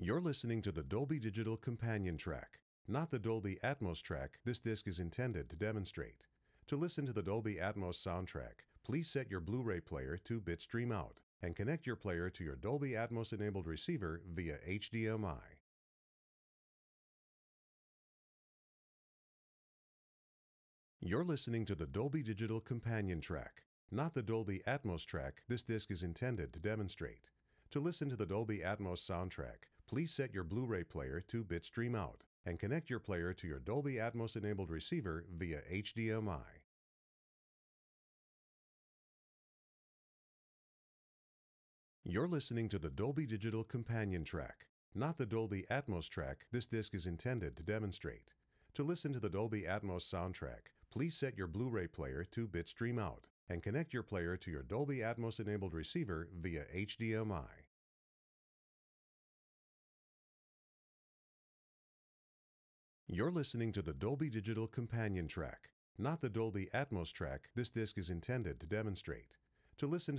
You're listening to the Dolby Digital Companion track, not the Dolby Atmos track this disc is intended to demonstrate. To listen to the Dolby Atmos soundtrack, please set your Blu-ray player to Bitstream out and connect your player to your Dolby Atmos enabled receiver via HDMI. You're listening to the Dolby Digital Companion track, not the Dolby Atmos track this disc is intended to demonstrate. To listen to the Dolby Atmos soundtrack, please set your Blu-ray player to Bitstream out and connect your player to your Dolby Atmos enabled receiver via HDMI. You're listening to the Dolby Digital Companion track, not the Dolby Atmos track this disc is intended to demonstrate. To listen to the Dolby Atmos soundtrack, please set your Blu-ray player to Bitstream out and connect your player to your Dolby Atmos enabled receiver via HDMI. You're listening to the Dolby Digital Companion track, not the Dolby Atmos track this disc is intended to demonstrate. To listen to